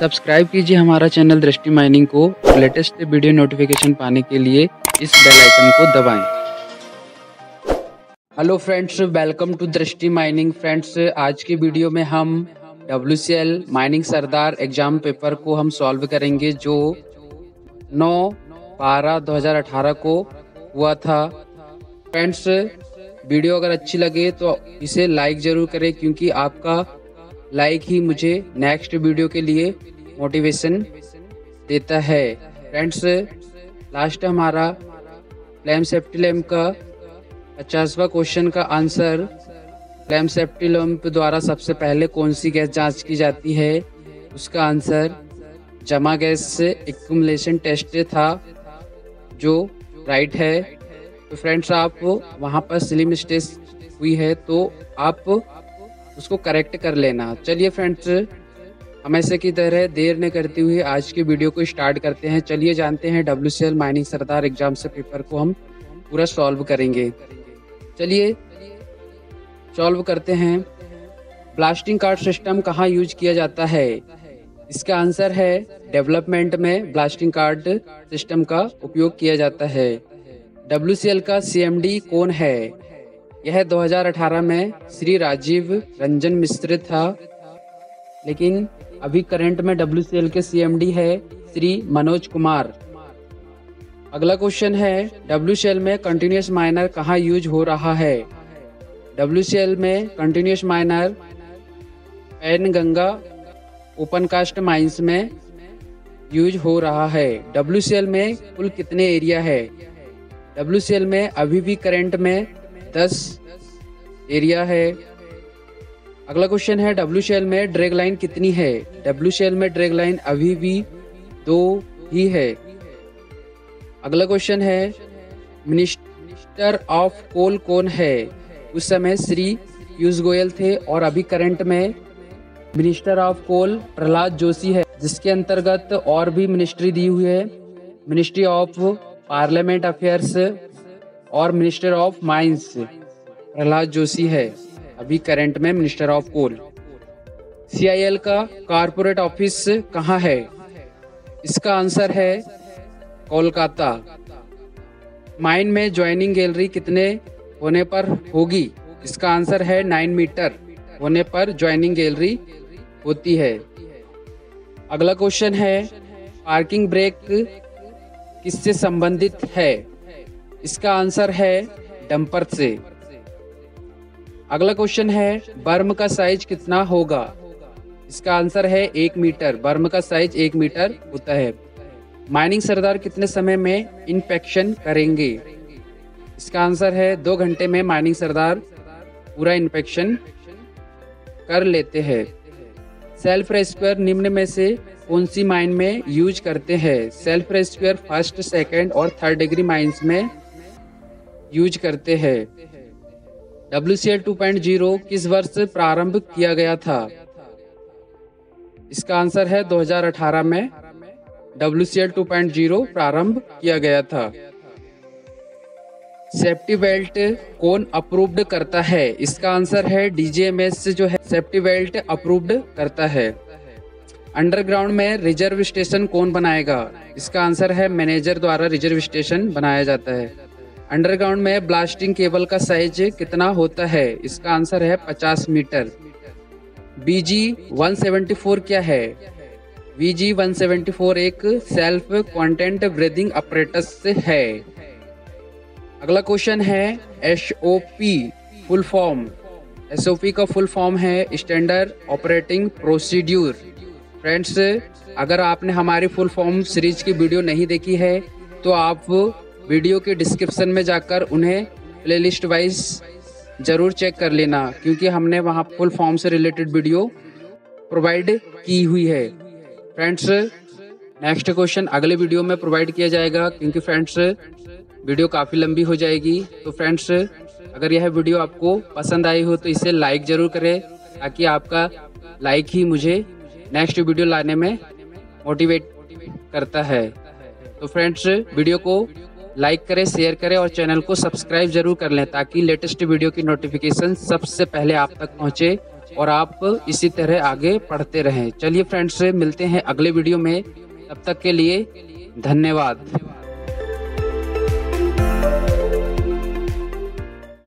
Subscribe कीजिए हमारा channel दृष्टि माइनिंग को लेटेस्ट वीडियो नोटिफिकेशन पाने के लिए इस बेल आइकन को दबाएँ। Hello friends, welcome to Drishti mining friends, आज की वीडियो में हम डब्ल्यूसीएल माइनिंग सरदार एग्ज़ाम पेपर को हम सॉल्व करेंगे जो 9 बारह 2018 को हुआ था फ्रेंड्स, वीडियो अगर अच्छी लगे तो इसे लाइक ज़रूर करें क्योंकि आपका लाइक ही मुझे नेक्स्ट वीडियो के लिए मोटिवेशन देता है। फ्रेंड्स लास्ट हमारा फ्लैम सेफ्टी लैम्प का पचासवा क्वेश्चन का आंसर फ्लैम सेफ्टी लैम्प द्वारा सबसे पहले कौन सी गैस जाँच की जाती है? उसका आंसर जमा गैस से एक्यूमलेशन टेस्ट था, जो राइट है। तो फ्रेंड्स आप वहाँ पर स्लिम स्टेज हुई है तो आप उसको करेक्ट कर लेना। चलिए फ्रेंड्स हमेशा की तरह देर न करते हुए आज की वीडियो को स्टार्ट करते हैं। चलिए जानते हैं डब्ल्यूसीएल माइनिंग सरदार एग्ज़ाम से पेपर को हम पूरा सॉल्व करेंगे। चलिए सॉल्व करते हैं। ब्लास्टिंग कार्ड सिस्टम कहाँ यूज़ किया जाता है? इसका आंसर है डेवलपमेंट में ब्लास्टिंग कार्ड सिस्टम का उपयोग किया जाता है। डब्ल्यूसीएल का सीएमडी कौन है? यह 2018 में श्री राजीव रंजन मिश्र था। लेकिन अभी करंट में डब्ल्यूसीएल के सीएमडी है श्री मनोज कुमार। अगला क्वेश्चन है डब्ल्यूसीएल में कंटिन्यूस माइनर कहाँ यूज़ हो रहा है? डब्ल्यूसीएल में continuous miner Penganga open cast mines में यूज़ हो रहा है। डब्ल्यूसीएल में कुल कितने एरिया है? डब्ल्यूसीएल में अभी भी करंट में दस एरिया है। अगला क्वेश्चन है डब्ल्यू शेल में ड्रैग लाइन कितनी है? डब्ल्यू शेल में ड्रैग लाइन अभी भी दो ही है। अगला क्वेश्चन है मिनिस्टर ऑफ़ कोल कौन है? उस समय श्री पीयूष गोयल थे और अभी करंट में minister of coal Prahlad Joshi है, जिसके अंतर्गत और भी मिनिस्ट्री दी हुई है। मिनिस्ट्री ऑफ़ पार्लियामेंट अफेयर्स और minister of mines, Prahlad Joshi है। अभी करंट में मिनिस्टर ऑफ़ कोल। सीआईएल का कारपोरेट ऑफ़िस कहाँ है? इसका आंसर है कोलकाता। माइन में ज्वाइनिंग गैलरी कितने होने पर होगी? इसका आंसर है नाइन मीटर होने पर ज्वाइनिंग गैलरी होती है। अगला क्वेश्चन है, पार्किंग ब्रेक किससे संबंधित है? इसका आंसर है डंपर से। अगला क्वेश्चन है, बर्म का साइज़ कितना होगा? इसका आंसर है एक मीटर। बर्म का साइज़ एक मीटर होता है। माइनिंग सरदार कितने समय में इन्फेक्शन करेंगे? इसका आंसर है दो घंटे में माइनिंग सरदार पूरा इन्फेक्शन कर लेते हैं। सेल्फ रेस्क्यूअर निम्न में से कौन सी माइन में यूज़ करते हैं? सेल्फ रेस्क्यूअर फ़र्स्ट, सेकंड और थर्ड डिग्री माइंस में यूज़ करते हैं। W C L two point zero किस वर्ष प्रारंभ किया गया था? इसका आंसर है 2018 में W C L two point zero प्रारंभ किया गया था। सेफ्टी बेल्ट कौन अप्रूव्ड करता है? इसका आंसर है डीजीएमएस जो है, सेफ्टी बेल्ट अप्रूव्ड करता है। अंडरग्राउंड में रिज़र्व स्टेशन कौन बनाएगा? इसका आंसर है मैनेजर द्वारा रिज़र्व स्टेशन बनाया जाता है। अंडरग्राउंड में ब्लास्टिंग केबल का साइज़ कितना होता है? इसका आंसर है 50 मीटर। बीजी 174 क्या है? वीजी 174 एक सेल्फ क्वांटेंट ब्रीदिंग अपरेटस है। अगला क्वेश्चन है S O P full form S O P का फुल फॉर्म है स्टैंडर्ड ऑपरेटिंग प्रोसीड्यूर फ्रेंड्स अगर आपने हमारी फुल फॉर्म सीरीज़ की वीडियो नहीं देखी है तो आप वीडियो के डिस्क्रिप्शन में जाकर उन्हें प्लेलिस्ट वाइज ज़रूर चेक कर लेना, क्योंकि हमने वहाँ फुल फॉर्म से रिलेटेड वीडियो प्रोवाइड की हुई है। फ्रेंड्स नेक्स्ट क्वेश्चन अगले वीडियो में प्रोवाइड किया जाएगा, क्योंकि फ्रेंड्स वीडियो काफ़ी लंबी हो जाएगी। तो फ्रेंड्स अगर यह वीडियो आपको पसंद आई हो तो इसे लाइक ज़रूर करें, ताकि आपका लाइक ही मुझे नेक्स्ट वीडियो लाने में मोटिवेट करता है। तो फ्रेंड्स वीडियो को लाइक करें, शेयर करें और चैनल को सब्सक्राइब ज़रूर कर लें ताकि लेटेस्ट वीडियो की नोटिफिकेशन सबसे पहले आप तक पहुँचे और आप इसी तरह आगे पढ़ते रहें। चलिए फ्रेंड्स मिलते हैं अगले वीडियो में। तब तक के लिए धन्यवाद।